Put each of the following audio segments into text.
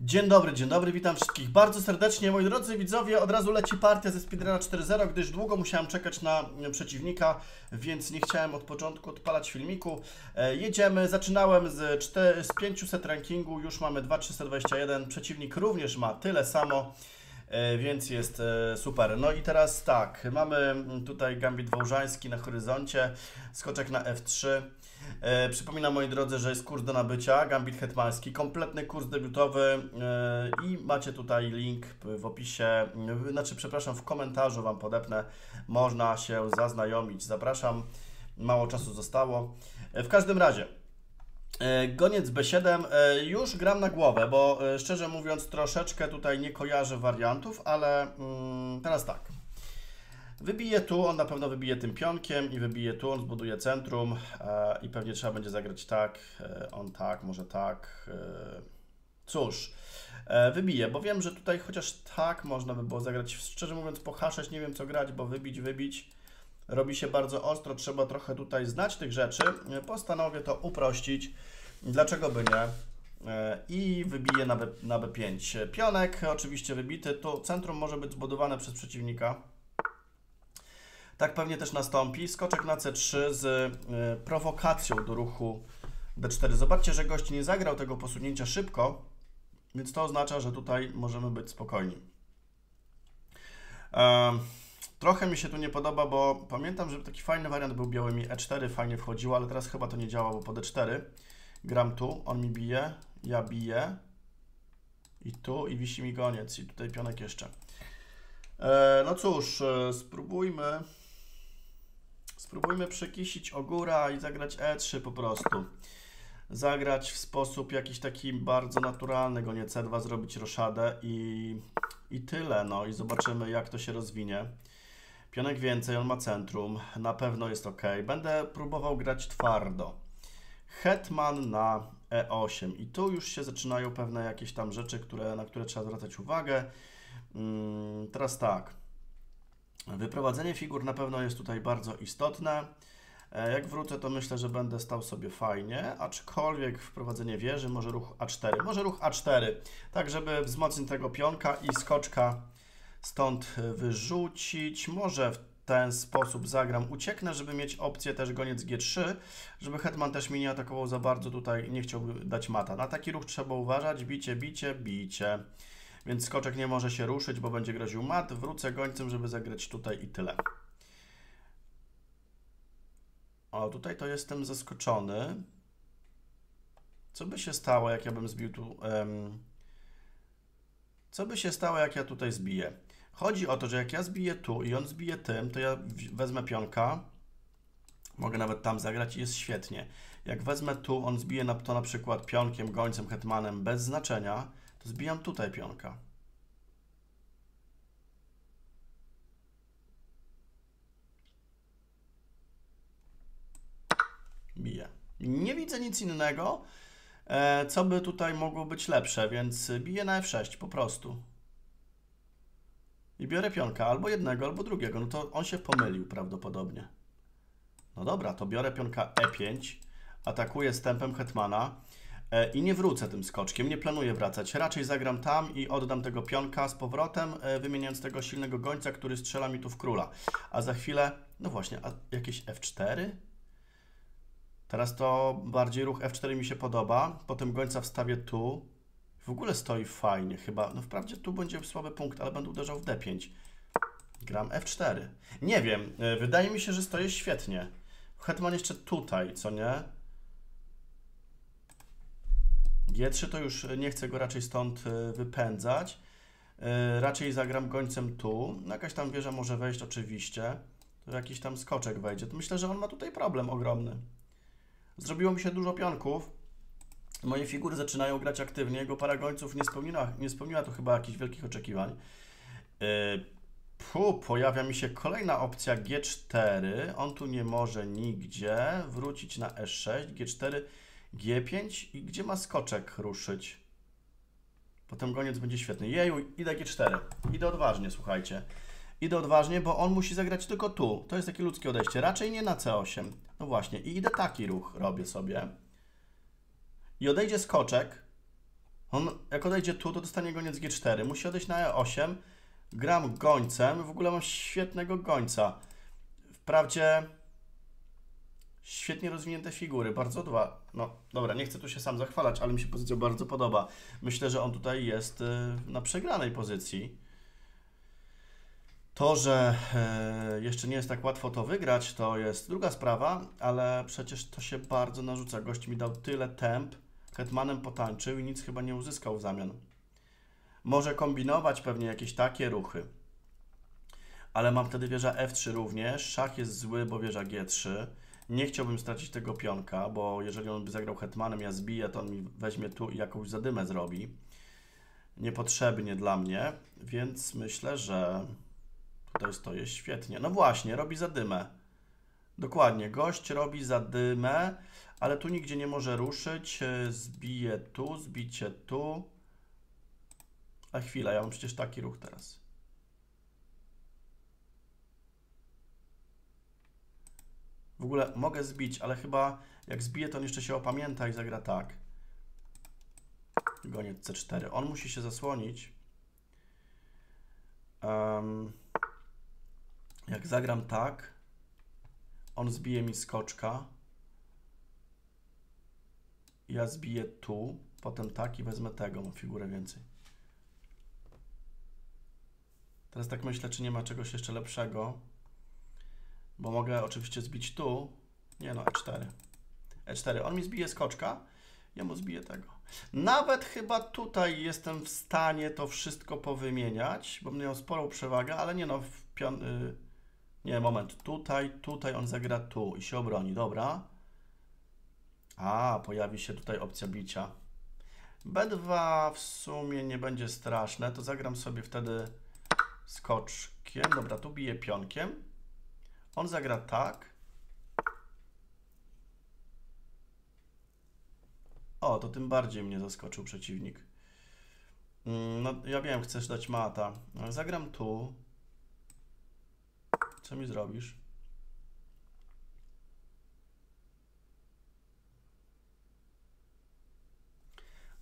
Dzień dobry, dzień dobry, witam wszystkich bardzo serdecznie. Moi drodzy widzowie, od razu leci partia ze Speedruna 4.0, gdyż długo musiałem czekać na przeciwnika, więc nie chciałem od początku odpalać filmiku. E, jedziemy, zaczynałem z, 4, z 500 rankingu, już mamy 2321, przeciwnik również ma tyle samo. E, więc jest e, super. No i teraz tak, mamy tutaj Gambit Wołżański na horyzoncie, skoczek na F3. E, przypominam moi drodzy, że jest kurs do nabycia, Gambit Hetmański, kompletny kurs debiutowy e, i macie tutaj link w opisie, znaczy przepraszam, w komentarzu Wam podepnę, można się zaznajomić. Zapraszam, mało czasu zostało. E, w każdym razie, E, Goniec B7, e, już gram na głowę, bo e, szczerze mówiąc troszeczkę tutaj nie kojarzę wariantów, ale mm, teraz tak. Wybiję tu, on na pewno wybije tym pionkiem i wybije tu, on zbuduje centrum e, i pewnie trzeba będzie zagrać tak, e, on tak, może tak. E, cóż, e, wybiję, bo wiem, że tutaj chociaż tak można by było zagrać. Szczerze mówiąc po H6 nie wiem co grać, bo wybić, wybić robi się bardzo ostro, trzeba trochę tutaj znać tych rzeczy. Postanowię to uprościć. Dlaczego by nie? E, I wybiję na, B, na B5. Pionek oczywiście wybity, tu centrum może być zbudowane przez przeciwnika. Tak pewnie też nastąpi. Skoczek na C3 z e, prowokacją do ruchu D4. Zobaczcie, że gość nie zagrał tego posunięcia szybko, więc to oznacza, że tutaj możemy być spokojni. Trochę mi się tu nie podoba, bo pamiętam, że taki fajny wariant był białymi E4, fajnie wchodziło, ale teraz chyba to nie działa, bo po D4 gram tu, on mi bije, ja biję i tu i wisi mi goniec i tutaj pionek jeszcze. E, no cóż, e, spróbujmy spróbujmy przekisić ogóra i zagrać E3 po prostu. Zagrać w sposób jakiś taki bardzo naturalny, goniec E2, zrobić roszadę i, i tyle, no i zobaczymy jak to się rozwinie. Pionek więcej, on ma centrum, na pewno jest ok. Będę próbował grać twardo. Hetman na E8 i tu już się zaczynają pewne jakieś tam rzeczy, które, na które trzeba zwracać uwagę. Hmm, teraz tak. Wyprowadzenie figur na pewno jest tutaj bardzo istotne. E, jak wrócę, to myślę, że będę stał sobie fajnie, aczkolwiek wprowadzenie wieży, może ruch A4, może ruch A4, tak żeby wzmocnić tego pionka i skoczka stąd wyrzucić. Może w ten sposób zagram, ucieknę, żeby mieć opcję też goniec G3, żeby hetman też mi nie atakował za bardzo tutaj, nie chciałby dać mata. Na taki ruch trzeba uważać, bicie, bicie, bicie. Więc skoczek nie może się ruszyć, bo będzie groził mat. Wrócę gońcem, żeby zagrać tutaj i tyle. O, tutaj to jestem zaskoczony. Co by się stało, jak ja bym zbił tu... Um, co by się stało, jak ja tutaj zbiję? Chodzi o to, że jak ja zbiję tu i on zbije tym, to ja wezmę pionka, mogę nawet tam zagrać i jest świetnie. Jak wezmę tu, on zbije na, to na przykład pionkiem, gońcem, hetmanem bez znaczenia, to zbijam tutaj pionka. Biję. Nie widzę nic innego, e, co by tutaj mogło być lepsze, więc biję na F6 po prostu i biorę pionka albo jednego, albo drugiego, no to on się pomylił prawdopodobnie. No dobra, to biorę pionka E5, atakuję stępem hetmana i nie wrócę tym skoczkiem, nie planuję wracać. Raczej zagram tam i oddam tego pionka z powrotem, e, wymieniając tego silnego gońca, który strzela mi tu w króla. A za chwilę, no właśnie, a jakieś F4? Teraz to bardziej ruch F4 mi się podoba, potem gońca wstawię tu, w ogóle stoi fajnie chyba. No wprawdzie tu będzie słaby punkt, ale będę uderzał w D5. Gram F4. Nie wiem, e, wydaje mi się, że stoi świetnie. Hetman jeszcze tutaj, co nie? G3 to już nie chcę go raczej stąd e, wypędzać. E, raczej zagram gońcem tu. No jakaś tam wieża może wejść oczywiście. To jakiś tam skoczek wejdzie. To myślę, że on ma tutaj problem ogromny. Zrobiło mi się dużo pionków. Moje figury zaczynają grać aktywnie, jego para gońców nie spełniła, nie spełniła tu chyba jakichś wielkich oczekiwań. Yy, pu, pojawia mi się kolejna opcja G4. On tu nie może nigdzie wrócić na E6, G4, G5 i gdzie ma skoczek ruszyć? Potem goniec będzie świetny. Jeju, idę G4. Idę odważnie, słuchajcie. Idę odważnie, bo on musi zagrać tylko tu. To jest takie ludzkie odejście. Raczej nie na C8. No właśnie. I idę taki ruch robię sobie i odejdzie skoczek, On jak odejdzie tu, to dostanie goniec G4. Musi odejść na E8. Gram gońcem. W ogóle mam świetnego gońca. Wprawdzie świetnie rozwinięte figury, bardzo dwa. No dobra, nie chcę tu się sam zachwalać, ale mi się pozycja bardzo podoba. Myślę, że on tutaj jest y, na przegranej pozycji. To, że e, jeszcze nie jest tak łatwo to wygrać, to jest druga sprawa, ale przecież to się bardzo narzuca. Gość mi dał tyle temp, hetmanem potańczył i nic chyba nie uzyskał w zamian. Może kombinować pewnie jakieś takie ruchy. Ale mam wtedy wieża F3 również. Szach jest zły, bo wieża G3. Nie chciałbym stracić tego pionka, bo jeżeli on by zagrał hetmanem, ja zbiję, to on mi weźmie tu i jakąś zadymę zrobi. Niepotrzebnie dla mnie, więc myślę, że tutaj stoję świetnie. No właśnie, robi zadymę. Dokładnie, gość robi zadymę, ale tu nigdzie nie może ruszyć. Zbije tu, zbicie tu. A chwila, ja mam przecież taki ruch teraz. W ogóle mogę zbić, ale chyba jak zbiję, to on jeszcze się opamięta i zagra tak. Goniec C4. On musi się zasłonić. Um, jak zagram tak, on zbije mi skoczka. Ja zbiję tu, potem tak i wezmę tego, mam figurę więcej. Teraz tak myślę, czy nie ma czegoś jeszcze lepszego. Bo mogę oczywiście zbić tu. Nie no, E4. E4. On mi zbije skoczka, ja mu zbiję tego. Nawet chyba tutaj jestem w stanie to wszystko powymieniać, bo miał sporą przewagę, ale nie no, w pion... Y, nie, moment. Tutaj, tutaj on zagra tu i się obroni. Dobra. A, pojawi się tutaj opcja bicia. B2 w sumie nie będzie straszne, to zagram sobie wtedy skoczkiem. Dobra, tu bije pionkiem. On zagra tak. O, to tym bardziej mnie zaskoczył przeciwnik. Mm, no, ja wiem, chcesz dać mata. Zagram tu. Co mi zrobisz?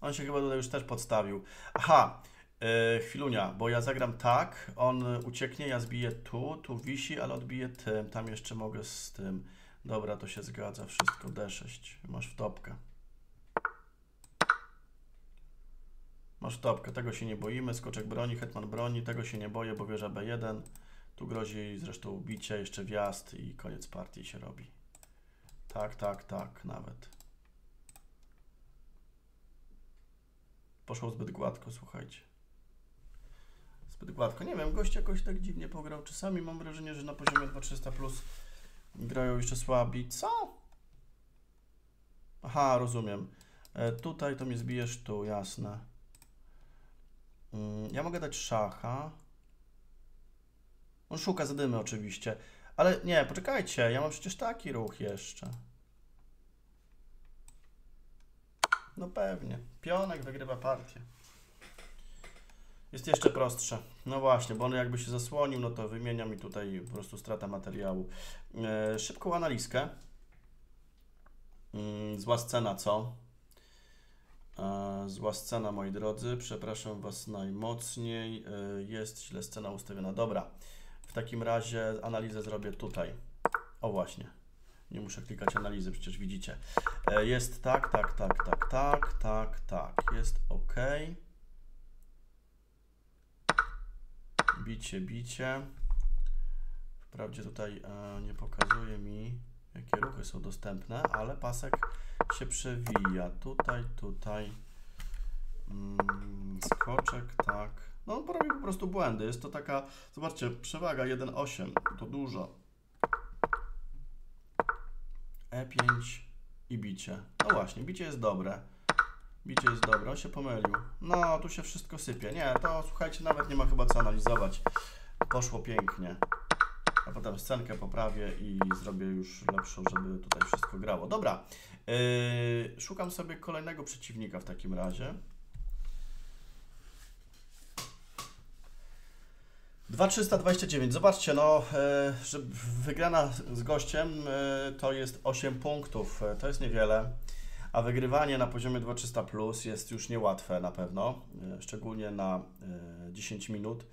On się chyba tutaj już też podstawił. Aha, yy, chwilunia, bo ja zagram tak, on ucieknie, ja zbiję tu, tu wisi, ale odbiję tym, tam jeszcze mogę z tym. Dobra, to się zgadza, wszystko, D6, masz w topkę. Masz topkę, tego się nie boimy, skoczek broni, hetman broni, tego się nie boję, bo wieża B1. Tu grozi zresztą ubicie, jeszcze wjazd i koniec partii się robi. Tak, tak, tak, nawet. Poszło zbyt gładko, słuchajcie. Zbyt gładko. Nie wiem, gość jakoś tak dziwnie pograł. Czasami mam wrażenie, że na poziomie 2300 plus grają jeszcze słabi. Co? Aha, rozumiem. E, tutaj to mi zbijesz tu, jasne. Mm, ja mogę dać szacha. On szuka zadymy oczywiście. Ale nie, poczekajcie, ja mam przecież taki ruch jeszcze. No pewnie. Pionek wygrywa partię. Jest jeszcze prostsze. No właśnie, bo on jakby się zasłonił, no to wymienia mi tutaj po prostu strata materiału. E, szybką analizkę. Mm, zła scena, co? E, zła scena, moi drodzy. Przepraszam Was najmocniej. E, jest źle scena ustawiona. Dobra. W takim razie analizę zrobię tutaj. O właśnie. Nie muszę klikać analizy, przecież widzicie. Jest tak, tak, tak, tak, tak, tak, tak. Jest OK. Bicie, bicie. Wprawdzie tutaj e, nie pokazuje mi, jakie ruchy są dostępne, ale pasek się przewija. Tutaj, tutaj. Mm, skoczek, tak. No, on robi po prostu błędy. Jest to taka, zobaczcie, przewaga 1,8. To dużo. E5 i bicie. No właśnie, bicie jest dobre. Bicie jest dobre, on się pomylił. No, tu się wszystko sypie. Nie, to słuchajcie, nawet nie ma chyba co analizować. Poszło pięknie. A potem scenkę poprawię i zrobię już lepszą, żeby tutaj wszystko grało. Dobra, yy, szukam sobie kolejnego przeciwnika w takim razie. 2329. Zobaczcie, no, e, że wygrana z gościem e, to jest 8 punktów. To jest niewiele, a wygrywanie na poziomie 2300 plus jest już niełatwe na pewno, e, szczególnie na e, 10 minut.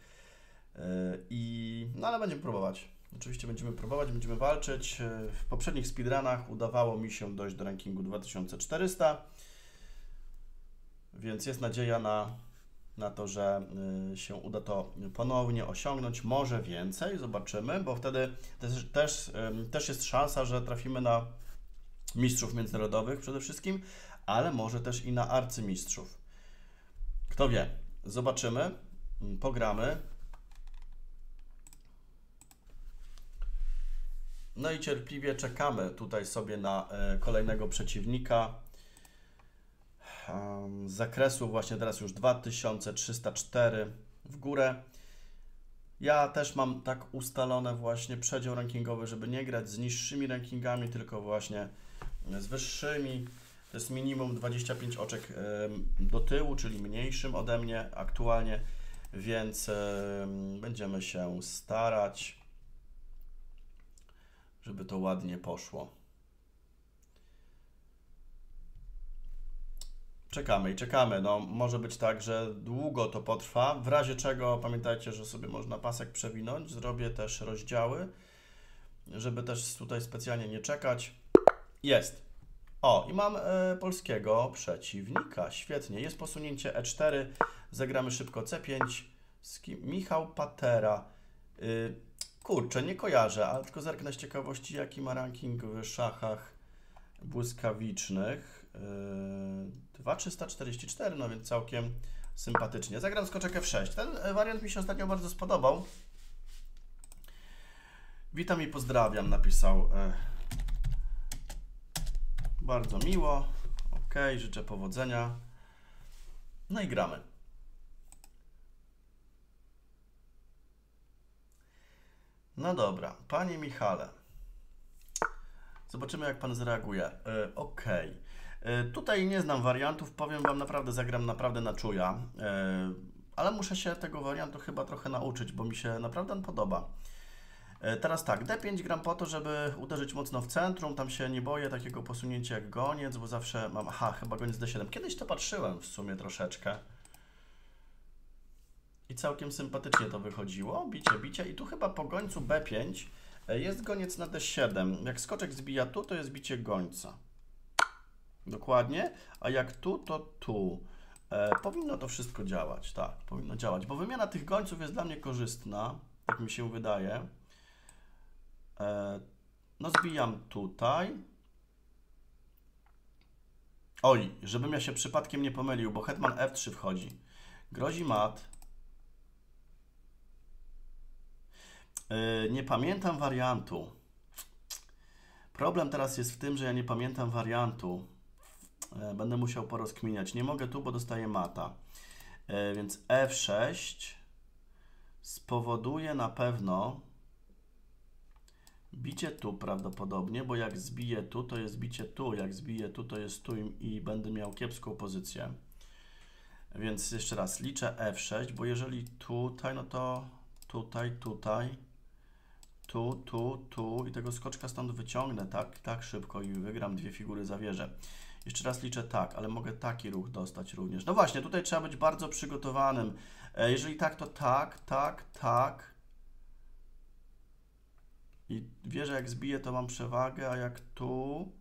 E, I, no ale będziemy próbować. Oczywiście będziemy próbować, będziemy walczyć. E, W poprzednich speedrunach udawało mi się dojść do rankingu 2400, więc jest nadzieja na, na to, że się uda to ponownie osiągnąć. Może więcej, zobaczymy, bo wtedy też, też, też jest szansa, że trafimy na mistrzów międzynarodowych przede wszystkim, ale może też i na arcymistrzów. Kto wie? Zobaczymy, mm, pogramy. No i cierpliwie czekamy tutaj sobie na e, kolejnego przeciwnika. Z zakresu właśnie teraz już 2304 w górę. Ja też mam tak ustalone właśnie przedział rankingowy, żeby nie grać z niższymi rankingami, tylko właśnie z wyższymi. To jest minimum 25 oczek do tyłu, czyli mniejszym ode mnie aktualnie, więc em, będziemy się starać, żeby to ładnie poszło. Czekamy i czekamy. No, może być tak, że długo to potrwa. W razie czego pamiętajcie, że sobie można pasek przewinąć. Zrobię też rozdziały, żeby też tutaj specjalnie nie czekać. Jest. O, i mam e, polskiego przeciwnika. Świetnie. Jest posunięcie E4. Zagramy szybko C5. Z? Michał Patera. Y, kurczę, nie kojarzę, ale tylko zerknę z ciekawości, jaki ma ranking w szachach błyskawicznych. Yy, 2344, no więc całkiem sympatycznie. Zagram skoczek F6. Ten e, wariant mi się ostatnio bardzo spodobał. Witam i pozdrawiam, napisał. e, Bardzo miło. Ok, życzę powodzenia. No i gramy. No dobra, panie Michale. Zobaczymy, jak pan zareaguje. E, Okej. E, Tutaj nie znam wariantów, powiem wam naprawdę, zagram naprawdę na czuja. E, Ale muszę się tego wariantu chyba trochę nauczyć, bo mi się naprawdę on podoba. E, Teraz tak, D5 gram po to, żeby uderzyć mocno w centrum. Tam się nie boję takiego posunięcia jak goniec, bo zawsze mam. Aha, chyba goniec D7. Kiedyś to patrzyłem w sumie troszeczkę. I całkiem sympatycznie to wychodziło. Bicie, bicie. I tu chyba po gońcu B5 e, jest goniec na D7. Jak skoczek zbija tu, to jest bicie gońca. Dokładnie. A jak tu, to tu. E, powinno to wszystko działać. Tak, powinno działać. Bo wymiana tych gońców jest dla mnie korzystna. Tak mi się wydaje. E, no zbijam tutaj. Oj, żebym ja się przypadkiem nie pomylił, bo hetman F3 wchodzi. Grozi mat. Yy, nie pamiętam wariantu. Problem teraz jest w tym, że ja nie pamiętam wariantu. Yy, Będę musiał porozkminiać. Nie mogę tu, bo dostaję mata. Więc F6 spowoduje na pewno bicie tu prawdopodobnie, bo jak zbiję tu, to jest bicie tu. Jak zbiję tu, to jest tu i, będę miał kiepską pozycję. Więc jeszcze raz liczę F6, bo jeżeli tutaj, no to tutaj, tutaj, tu, tu, tu i tego skoczka stąd wyciągnę tak, tak szybko i wygram dwie figury za wieżę. Jeszcze raz liczę tak, ale mogę taki ruch dostać również. No właśnie, tutaj trzeba być bardzo przygotowanym. E, Jeżeli tak, to tak, tak, tak. I wieżę jak zbiję, to mam przewagę, a jak tu,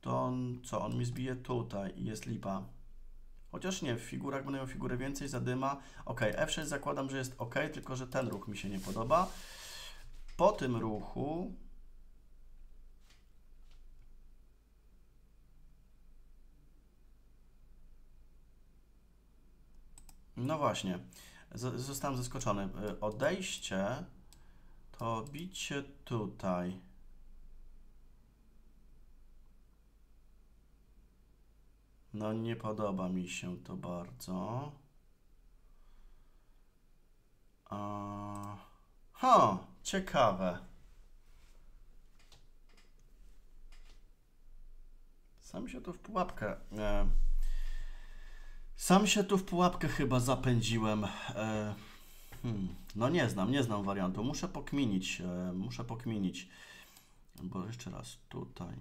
to on, co? On mi zbije tutaj i jest lipa. Chociaż nie, w figurach będę miał figurę więcej, zadyma. Ok, F6 zakładam, że jest ok, tylko że ten ruch mi się nie podoba. Po tym ruchu No właśnie, zostałem zaskoczony. Y, Odejście to bicie tutaj. No nie podoba mi się to bardzo. A... Ha, ciekawe. Sam się tu w pułapkę. E, sam się tu w pułapkę chyba zapędziłem. E, hmm, no nie znam, nie znam wariantu. Muszę pokminić, e, muszę pokminić. Bo jeszcze raz tutaj.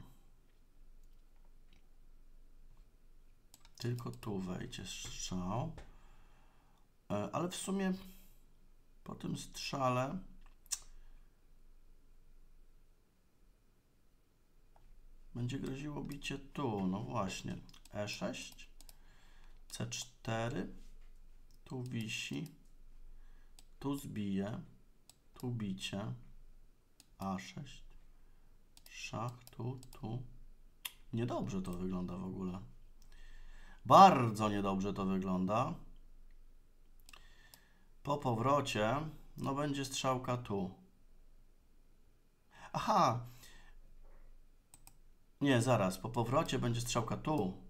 tylko tu wejdzie strzał. E, ale w sumie po tym strzale będzie groziło bicie tu. No właśnie. E6, C4, tu wisi, tu zbije, tu bicie, A6, szach, tu, tu. Niedobrze to wygląda w ogóle. Bardzo niedobrze to wygląda. Po powrocie, no będzie strzałka tu. Aha. Nie, zaraz. Po powrocie będzie strzałka tu.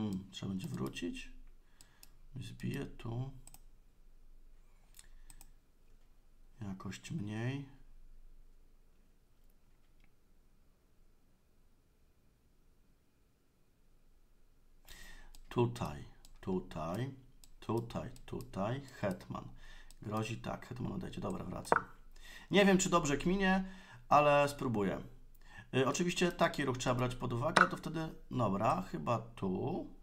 Hmm, trzeba będzie wrócić. Zbiję tu. Jakość mniej. Tutaj, tutaj, tutaj, tutaj, hetman. Grozi tak, hetman odejdzie. Dobra, wracam. Nie wiem, czy dobrze kminie, ale spróbuję. Y, oczywiście taki ruch trzeba brać pod uwagę, to wtedy, dobra, chyba tu.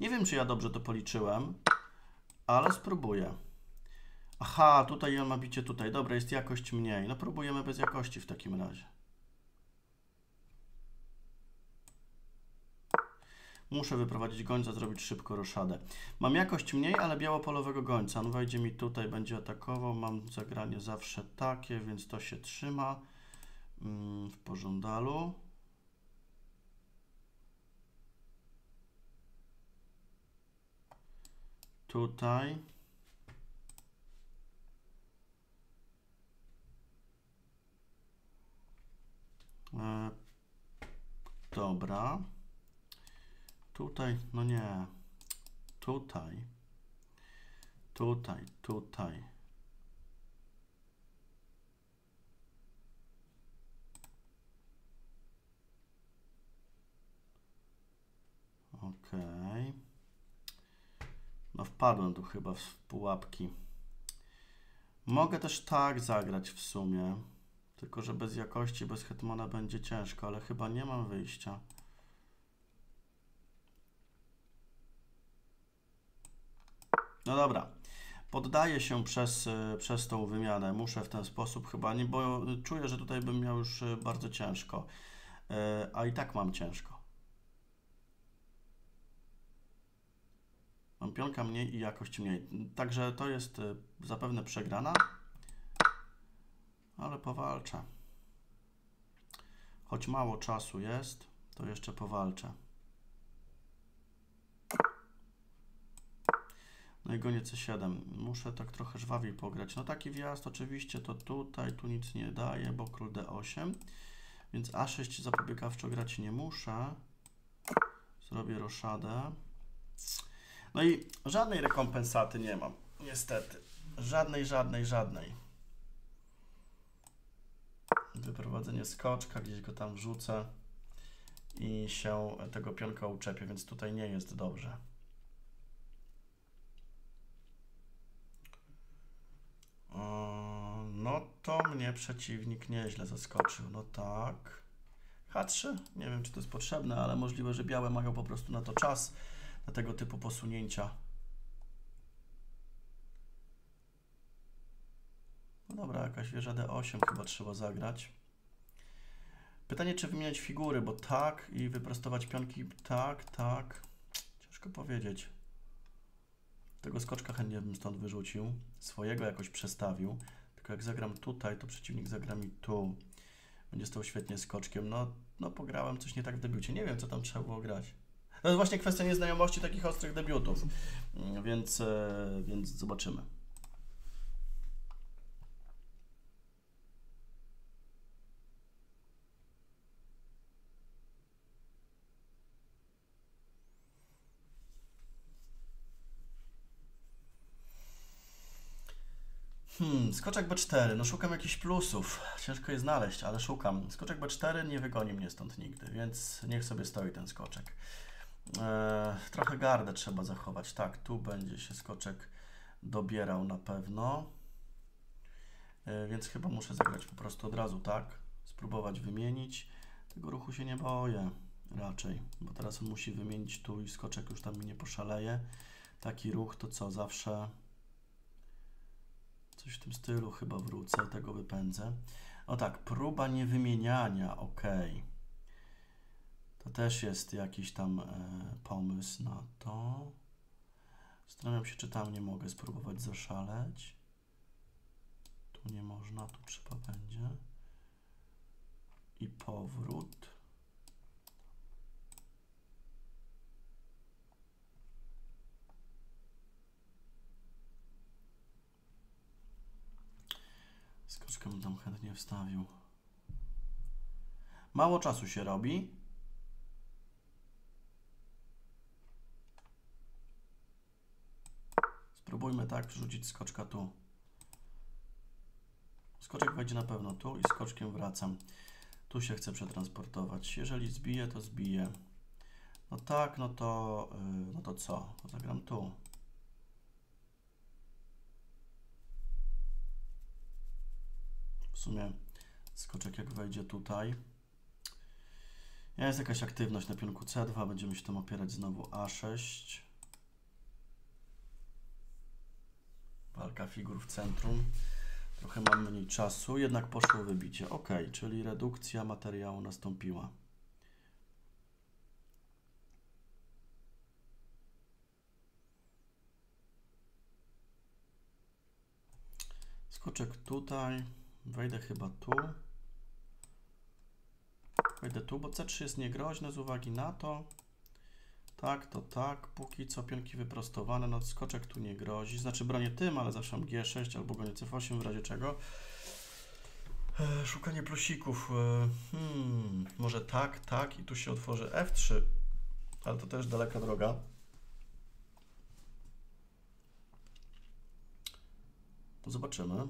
Nie wiem, czy ja dobrze to policzyłem, ale spróbuję. Aha, tutaj on ma bicie tutaj. Dobra, jest jakość mniej. No próbujemy bez jakości w takim razie. Muszę wyprowadzić gońca, zrobić szybko roszadę. Mam jakość mniej, ale białopolowego gońca. On wejdzie mi tutaj, będzie atakował. Mam zagranie zawsze takie, więc to się trzyma mm, w pożądalu. Tutaj. E, dobra. Tutaj, no nie. Tutaj. Tutaj, tutaj. Okej. Okay. No wpadłem tu chyba w pułapki. Mogę też tak zagrać w sumie. Tylko, że bez jakości, bez hetmana będzie ciężko, ale chyba nie mam wyjścia. No dobra. Poddaję się przez, e, przez tą wymianę. Muszę w ten sposób chyba, nie, bo czuję, że tutaj bym miał już e, bardzo ciężko. E, a i tak mam ciężko. Mam pionka mniej i jakość mniej. Także to jest zapewne przegrana. Ale powalczę. Choć mało czasu jest, to jeszcze powalczę. No i gonię C7. Muszę tak trochę żwawiej pograć. No taki wjazd oczywiście to tutaj, tu nic nie daje, bo król D8. Więc A6 zapobiegawczo grać nie muszę. Zrobię roszadę. No i żadnej rekompensaty nie mam. Niestety. Żadnej, żadnej, żadnej. Wyprowadzenie skoczka, gdzieś go tam wrzucę i się tego pionka uczepię, więc tutaj nie jest dobrze. No to mnie przeciwnik nieźle zaskoczył. No tak. H3. Nie wiem, czy to jest potrzebne, ale możliwe, że białe mają po prostu na to czas, na tego typu posunięcia. No dobra, jakaś wieża D8 chyba trzeba zagrać. Pytanie, czy wymieniać figury, bo tak i wyprostować pionki tak, tak. Ciężko powiedzieć. Tego skoczka chętnie bym stąd wyrzucił. Swojego jakoś przestawił. Tylko jak zagram tutaj, to przeciwnik zagra mi tu. Będzie stał świetnie skoczkiem. No, no pograłem coś nie tak w debiucie. Nie wiem, co tam trzeba było grać. To jest właśnie kwestia nieznajomości takich ostrych debiutów. Mm, więc, e, więc zobaczymy. Hmm, skoczek B4, no szukam jakichś plusów. Ciężko je znaleźć, ale szukam. Skoczek B4 nie wygoni mnie stąd nigdy, więc niech sobie stoi ten skoczek. Eee, trochę gardę trzeba zachować. Tak, tu będzie się skoczek dobierał na pewno. Eee, więc chyba muszę zagrać po prostu od razu, tak? Spróbować wymienić. Tego ruchu się nie boję raczej, bo teraz on musi wymienić tu i skoczek już tam mi nie poszaleje. Taki ruch to co, zawsze coś w tym stylu chyba wrócę, tego wypędzę. O tak, próba niewymieniania, ok. To też jest jakiś tam e, pomysł na to. Zastanawiam się, czy tam nie mogę spróbować zaszaleć. Tu nie można, tu trzeba będzie. I powrót. Skoczkę bym tam chętnie wstawił. Mało czasu się robi. Spróbujmy tak przerzucić skoczka tu. Skoczek wejdzie na pewno tu i skoczkiem wracam. Tu się chcę przetransportować. Jeżeli zbiję, to zbiję. No tak, no to, yy, no to co? Zagram tu. W sumie skoczek jak wejdzie tutaj. Jest jakaś aktywność na pionku C2. Będziemy się tam opierać znowu A6. Walka figur w centrum. Trochę mam mniej czasu, jednak poszło wybicie. Ok, czyli redukcja materiału nastąpiła. Skoczek tutaj. Wejdę chyba tu. Wejdę tu, bo C3 jest niegroźne z uwagi na to. Tak, to tak. Póki co pionki wyprostowane, no skoczek tu nie grozi. Znaczy bronię tym, ale zawsze mam G6 albo gonię C8 w razie czego. E, szukanie plusików. E, hmm, może tak, tak i tu się otworzy F3. Ale to też daleka droga. Zobaczymy.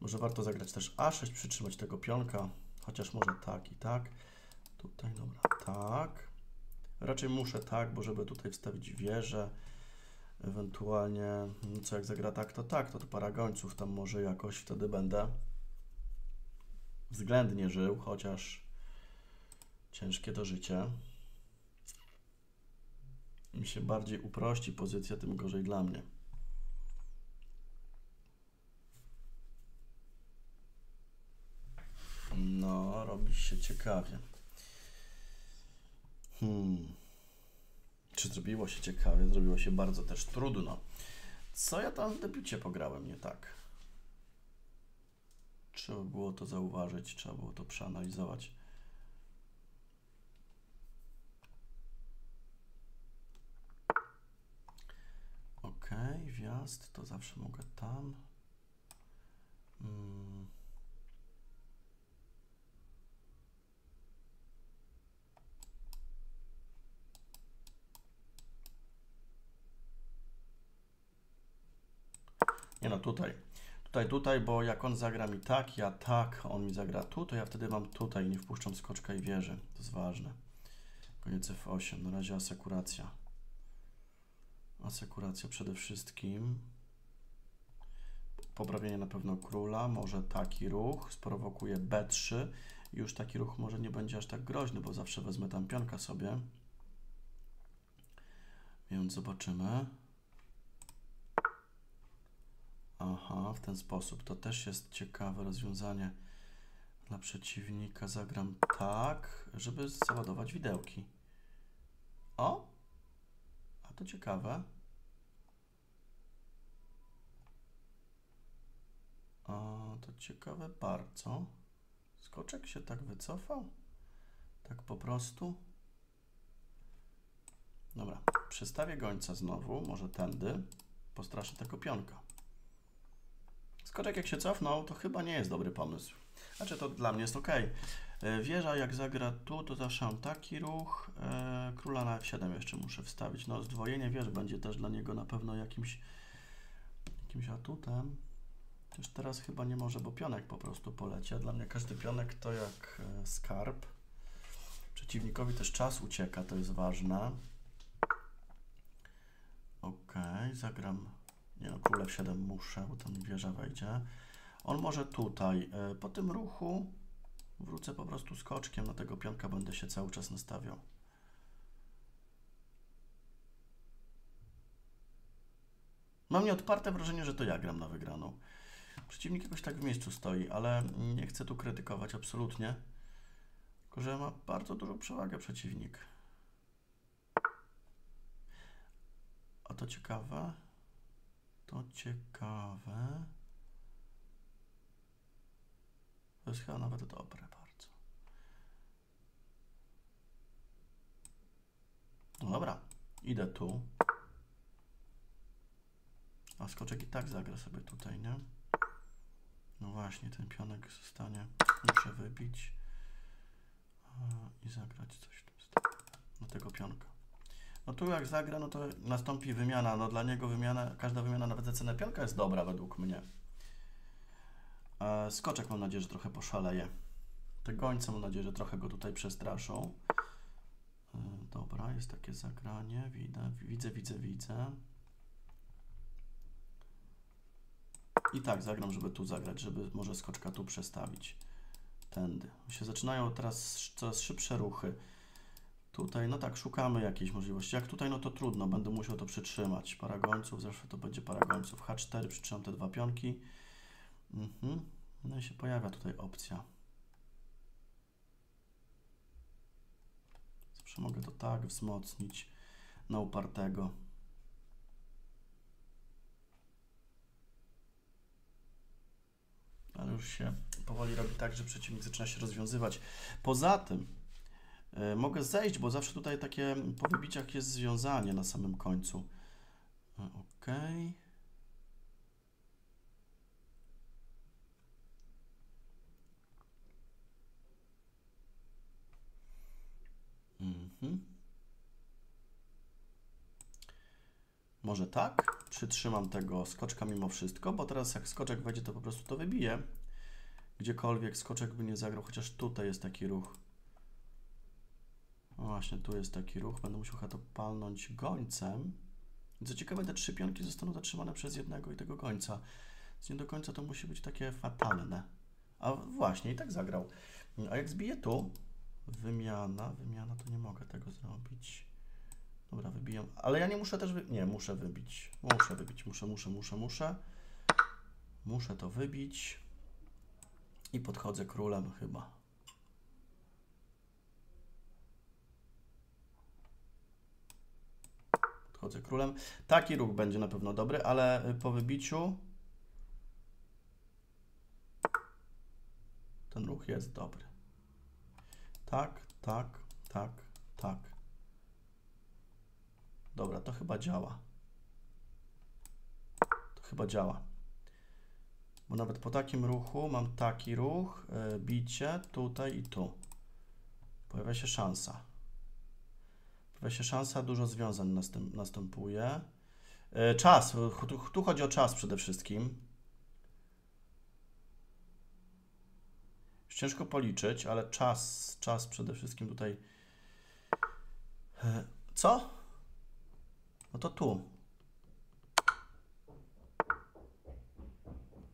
Może warto zagrać też A6, przytrzymać tego pionka. Chociaż może tak i tak. Tutaj, dobra, tak. Raczej muszę tak, bo żeby tutaj wstawić wieżę, ewentualnie, no co jak zagra tak, to tak, to, to para gońców tam może jakoś wtedy będę względnie żył, chociaż ciężkie to życie. Im się bardziej uprości pozycja, tym gorzej dla mnie. No, robi się ciekawie. Hmm. Czy zrobiło się ciekawie? Zrobiło się bardzo też trudno. Co ja tam w debiucie pograłem nie tak? Trzeba było to zauważyć, trzeba było to przeanalizować. Ok, wjazd, to zawsze mogę tam. Hmm. Nie no, tutaj. Tutaj, tutaj, bo jak on zagra mi tak, ja tak, on mi zagra tu, to ja wtedy mam tutaj, nie wpuszczam skoczka i wieży. To jest ważne. Koniec F8, na razie asekuracja. Asekuracja przede wszystkim. Poprawienie na pewno króla, może taki ruch, sprowokuje B3. Już taki ruch może nie będzie aż tak groźny, bo zawsze wezmę tam pionka sobie. Więc zobaczymy. Aha, w ten sposób. To też jest ciekawe rozwiązanie dla przeciwnika. Zagram tak, żeby załadować widełki. O! A to ciekawe. A to ciekawe bardzo. Skoczek się tak wycofał? Tak po prostu? Dobra, przestawię gońca znowu, może tędy. Postraszę tego pionka. Skoczek jak się cofnął, to chyba nie jest dobry pomysł. Znaczy to dla mnie jest ok. Wieża jak zagra tu, to zawsze taki ruch. E, króla na F7 jeszcze muszę wstawić. No zdwojenie wież będzie też dla niego na pewno jakimś, jakimś atutem. Chociaż teraz chyba nie może, bo pionek po prostu poleci. Dla mnie każdy pionek to jak e, skarb. Przeciwnikowi też czas ucieka, to jest ważne. Ok, zagram. Nie no, królew 7 muszę, bo tam wieża wejdzie. On może tutaj. e, Po tym ruchu wrócę po prostu skoczkiem. Na tego pionka będę się cały czas nastawiał. Mam nieodparte wrażenie, że to ja gram na wygraną. Przeciwnik jakoś tak w miejscu stoi, ale nie chcę tu krytykować absolutnie. Tylko, że ma bardzo dużą przewagę przeciwnik. A to ciekawe. To ciekawe. To jest chyba nawet dobre bardzo. No dobra, idę tu. A skoczek i tak zagra sobie tutaj, nie? No właśnie, ten pionek zostanie. Muszę wybić i zagrać coś w tym stylu. Na tego pionka. No tu jak zagra, no to nastąpi wymiana. No dla niego wymiana, każda wymiana nawet za cenę pionka jest dobra według mnie. E, skoczek mam nadzieję, że trochę poszaleje. Te gońce mam nadzieję, że trochę go tutaj przestraszą. E, dobra, jest takie zagranie. Widzę, widzę, widzę, widzę. I tak zagram, żeby tu zagrać, żeby może skoczka tu przestawić. Tędy. Się zaczynają teraz coraz szybsze ruchy. Tutaj, no tak, szukamy jakiejś możliwości. Jak tutaj, no to trudno, będę musiał to przytrzymać. Para gońców, zawsze to będzie para gońców. H4, przytrzymam te dwa pionki. Mhm. No i się pojawia tutaj opcja. Zawsze mogę to tak wzmocnić na upartego. ale już się powoli robi tak, że przeciwnik zaczyna się rozwiązywać. Poza tym mogę zejść, bo zawsze tutaj takie po wybiciach jest związanie na samym końcu. Ok. Mhm. Może tak? Przytrzymam tego skoczka mimo wszystko, bo teraz jak skoczek wejdzie, to po prostu to wybije. Gdziekolwiek skoczek by nie zagrał, chociaż tutaj jest taki ruch. No właśnie, tu jest taki ruch. Będę musiał chyba to palnąć gońcem. Co ciekawe, te trzy pionki zostaną zatrzymane przez jednego i tego gońca. Więc nie do końca to musi być takie fatalne. A właśnie, i tak zagrał. A jak zbiję tu, wymiana, wymiana, to nie mogę tego zrobić. Dobra, wybijam. Ale ja nie muszę też wy... Nie, muszę wybić. Muszę wybić. Muszę, muszę, muszę, muszę. Muszę to wybić. I podchodzę królem chyba. Podchodzę królem. Taki ruch będzie na pewno dobry, ale po wybiciu ten ruch jest dobry. Tak, tak, tak, tak. Dobra, to chyba działa. To chyba działa. Bo nawet po takim ruchu mam taki ruch, yy, bicie tutaj i tu. Pojawia się szansa. Pojawia szansa, dużo związań następ, następuje. Yy, czas, tu, tu chodzi o czas przede wszystkim. Ciężko policzyć, ale czas, czas przede wszystkim tutaj. Yy, co? No to tu.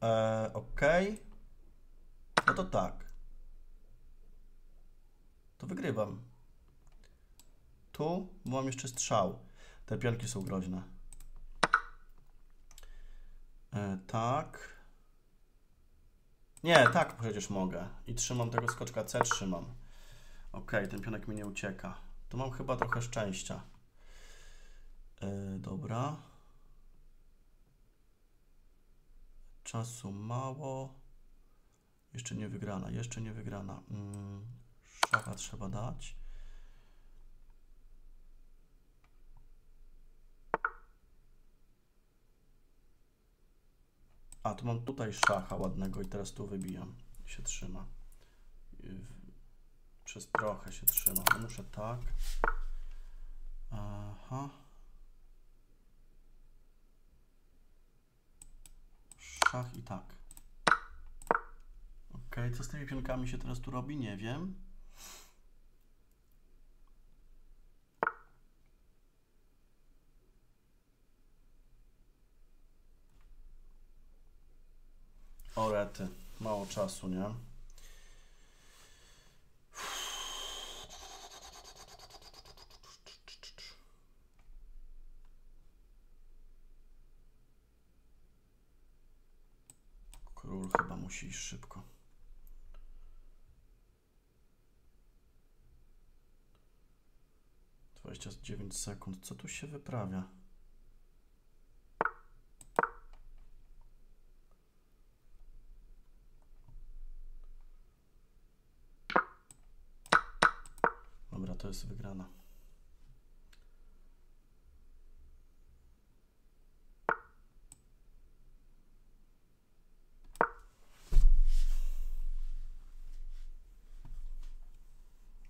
E, ok. No to tak. To wygrywam. Tu mam jeszcze strzał. Te pionki są groźne. E, tak. Nie, tak przecież mogę. I trzymam tego skoczka C, trzymam. Ok, ten pionek mi nie ucieka. Tu mam chyba trochę szczęścia. E, dobra. Czasu mało. Jeszcze nie wygrana, jeszcze nie wygrana. Mm, trzeba dać. A, tu mam tutaj szacha ładnego i teraz tu wybijam. Się trzyma. Przez trochę się trzyma. Muszę tak. Aha. szach i tak. Okej, co z tymi pionkami się teraz tu robi? Nie wiem. Orety. Mało czasu, nie? Król chyba musi iść szybko. Dwadzieścia dziewięć sekund. Co tu się wyprawia? Dobra, to jest wygrana.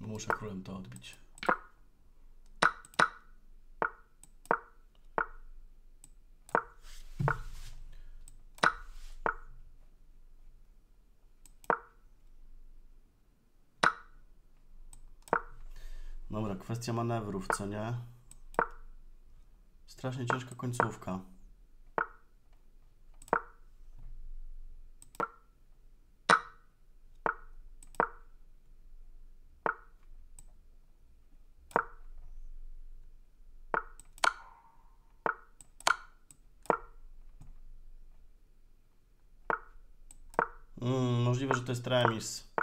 Muszę królem to odbić. Dobra, kwestia manewrów, co nie? Strasznie ciężka końcówka. Mm, możliwe, że to jest remis.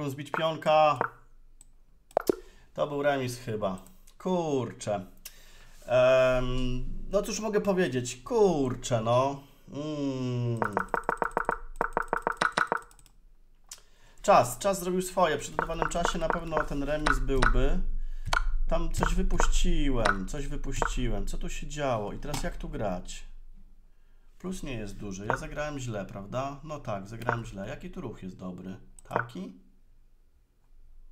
Mogłem zbić pionka. To był remis chyba. Kurczę. No cóż mogę powiedzieć? Kurczę, no. Mm. Czas, czas zrobił swoje. Przy dodawanym czasie na pewno ten remis byłby. Tam coś wypuściłem, coś wypuściłem. Co tu się działo? I teraz jak tu grać? Plus nie jest duży. Ja zagrałem źle, prawda? No tak, zagrałem źle. Jaki tu ruch jest dobry? Taki?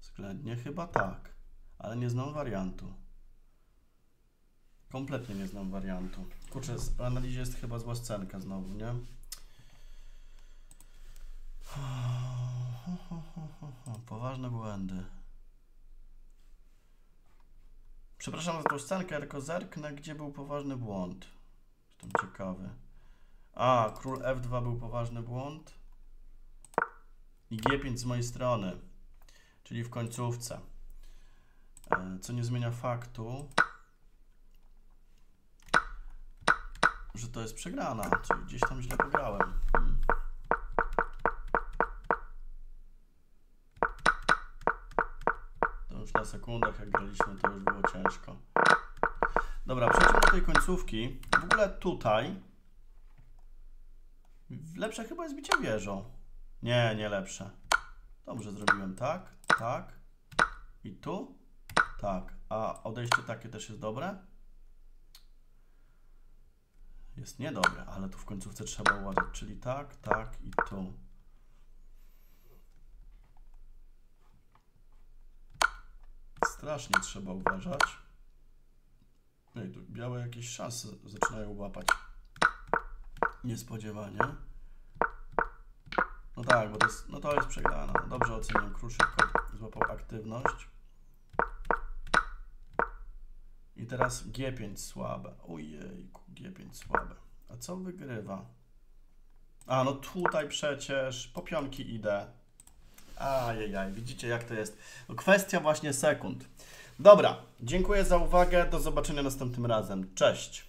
Względnie chyba tak. Ale nie znam wariantu. Kompletnie nie znam wariantu. Kurczę, w analizie jest chyba zła scenka znowu, nie? Poważne błędy. Przepraszam za tą scenkę, tylko zerknę, gdzie był poważny błąd. Jestem ciekawy. A, król F2 był poważny błąd. I G5 z mojej strony, czyli w końcówce. E, Co nie zmienia faktu, że to jest przegrana, czyli gdzieś tam źle pograłem. Hmm. To już na sekundach, jak graliśmy, to już było ciężko. Dobra, przejdźmy do tej końcówki. W ogóle tutaj lepsze chyba jest bicie wieżą. Nie, nie lepsze. Dobrze zrobiłem, tak, tak. I tu, tak. A odejście takie też jest dobre? Jest niedobre, ale tu w końcówce trzeba uważać, czyli tak, tak i tu. Strasznie trzeba uważać. No i tu białe jakieś szanse zaczynają łapać. Niespodziewanie. No tak, bo to jest, no to jest przegrana. Dobrze oceniam. Król szybko złapał aktywność. I teraz G5 słabe. Ojejku, G5 słabe. A co wygrywa? A, no tutaj przecież po pionki idę. Ajajaj, widzicie jak to jest. No kwestia właśnie sekund. Dobra, dziękuję za uwagę. Do zobaczenia następnym razem. Cześć.